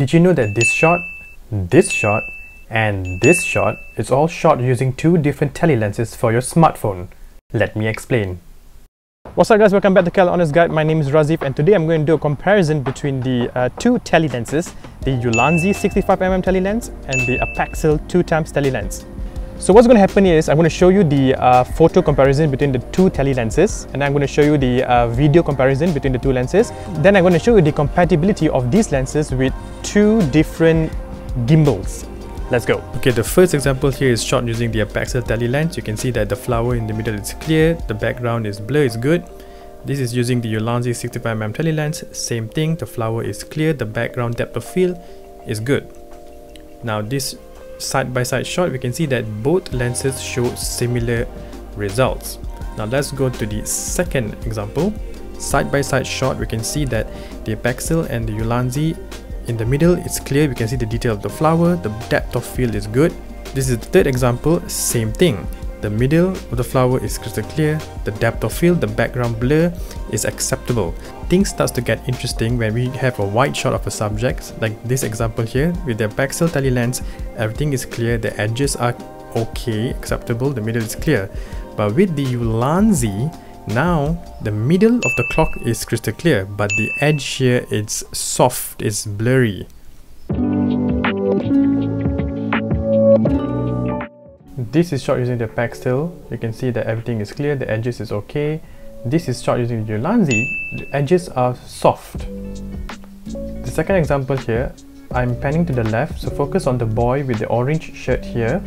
Did you know that this shot, this shot, and this shot is all shot using two different tele lenses for your smartphone? Let me explain. What's up guys, welcome back to KL Honest Guide. My name is Razif and today I'm going to do a comparison between the uh, two tele lenses, the Ulanzi 65mm tele lens and the Apexel 2x tele lens. So what's going to happen is I'm going to show you the uh, photo comparison between the two tele lenses and I'm going to show you the uh, video comparison between the two lenses. Then I'm going to show you the compatibility of these lenses with two different gimbals. Let's go. Okay, the first example here is shot using the Apexel tele lens. You can see that the flower in the middle is clear, the background is blur, is good. This is using the Ulanzi 65mm tele lens. Same thing, the flower is clear, the background depth of field is good. Now this side-by-side -side shot, we can see that both lenses show similar results. Now let's go to the second example. Side-by-side -side shot, we can see that the Apexel and the Ulanzi in the middle, it's clear, we can see the detail of the flower, the depth of field is good. This is the third example, same thing. The middle of the flower is crystal clear, the depth of field, the background blur is acceptable. Things starts to get interesting when we have a wide shot of a subject, like this example here, with the Apexel tele lens, everything is clear, the edges are okay, acceptable, the middle is clear. But with the Ulanzi, now the middle of the clock is crystal clear, but the edge here is soft, it's blurry. This is shot using the Apexel. You can see that everything is clear, the edges is okay. This is shot using the Ulanzi. The edges are soft. The second example here, I'm panning to the left, so focus on the boy with the orange shirt here.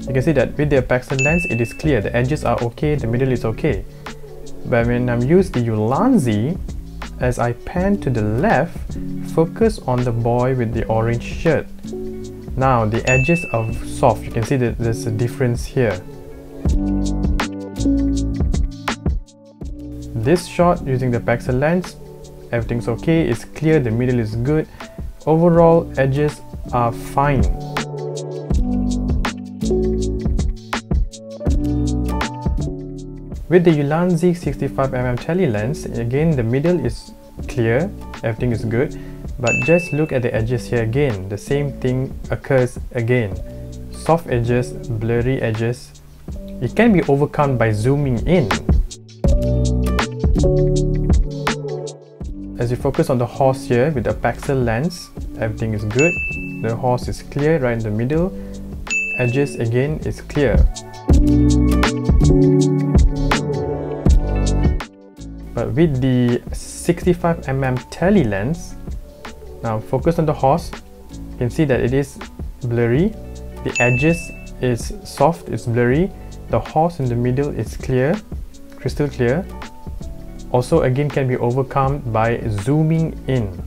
You can see that with the Apexel lens, it is clear. The edges are okay, the middle is okay. But when I'm used the Ulanzi, as I pan to the left, focus on the boy with the orange shirt. Now the edges are soft, you can see that there's a difference here. This shot using the Apexel lens, everything's okay, it's clear, the middle is good. Overall edges are fine. With the Ulanzi 65mm tele lens, again the middle is clear, everything is good. But just look at the edges here again, the same thing occurs again. Soft edges, blurry edges. It can be overcome by zooming in. As you focus on the horse here with the Apexel lens, everything is good. The horse is clear right in the middle. Edges again is clear. But with the 65mm tele lens, now focus on the horse. You can see that it is blurry. The edges is soft, it's blurry. The horse in the middle is clear, crystal clear. Also again can be overcome by zooming in.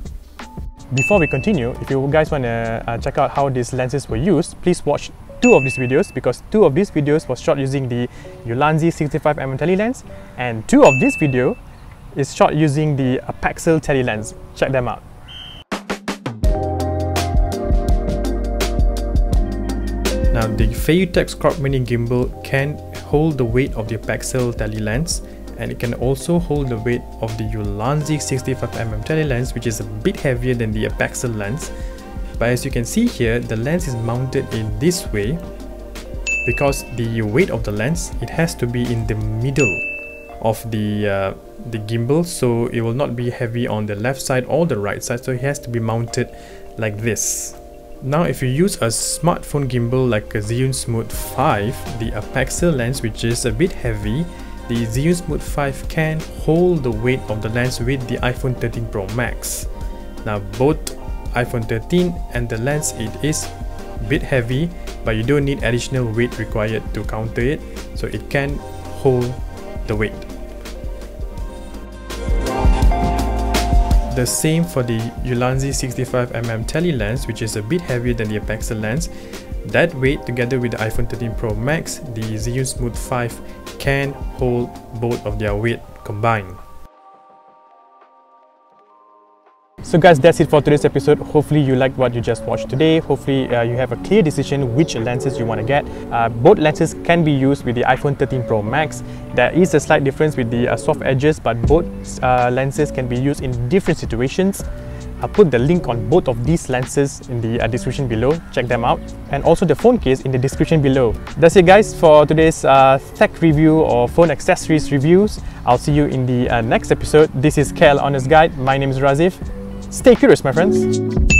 Before we continue, if you guys want to uh, check out how these lenses were used, please watch two of these videos because two of these videos was shot using the Ulanzi 65mm tele lens and two of this video is shot using the Apexel tele lens. Check them out. Now the Feiyutech Scorp Mini Gimbal can hold the weight of the Apexel tele lens and it can also hold the weight of the Ulanzi 65mm tele lens which is a bit heavier than the Apexel lens. But as you can see here the lens is mounted in this way. Because the weight of the lens it has to be in the middle of the uh, the gimbal so it will not be heavy on the left side or the right side so it has to be mounted like this now if you use a smartphone gimbal like a Zhiyun Smooth 5, the Apexel lens which is a bit heavy, the Zhiyun Smooth 5 can hold the weight of the lens with the iPhone 13 Pro Max. Now both iPhone 13 and the lens it is a bit heavy but you don't need additional weight required to counter it so it can hold the weight. The same for the Ulanzi 65mm tele lens which is a bit heavier than the Apexel lens. That weight together with the iPhone 13 Pro Max, the Zhiyun Smooth 5 can hold both of their weight combined. So guys, that's it for today's episode. Hopefully you liked what you just watched today. Hopefully uh, you have a clear decision which lenses you want to get. Uh, both lenses can be used with the iPhone 13 Pro Max. There is a slight difference with the uh, soft edges, but both uh, lenses can be used in different situations. I'll put the link on both of these lenses in the uh, description below, check them out, and also the phone case in the description below. That's it guys for today's uh, tech review or phone accessories reviews. I'll see you in the next episode. This is KL Honest Guide, my name is Razif. Stay curious my friends.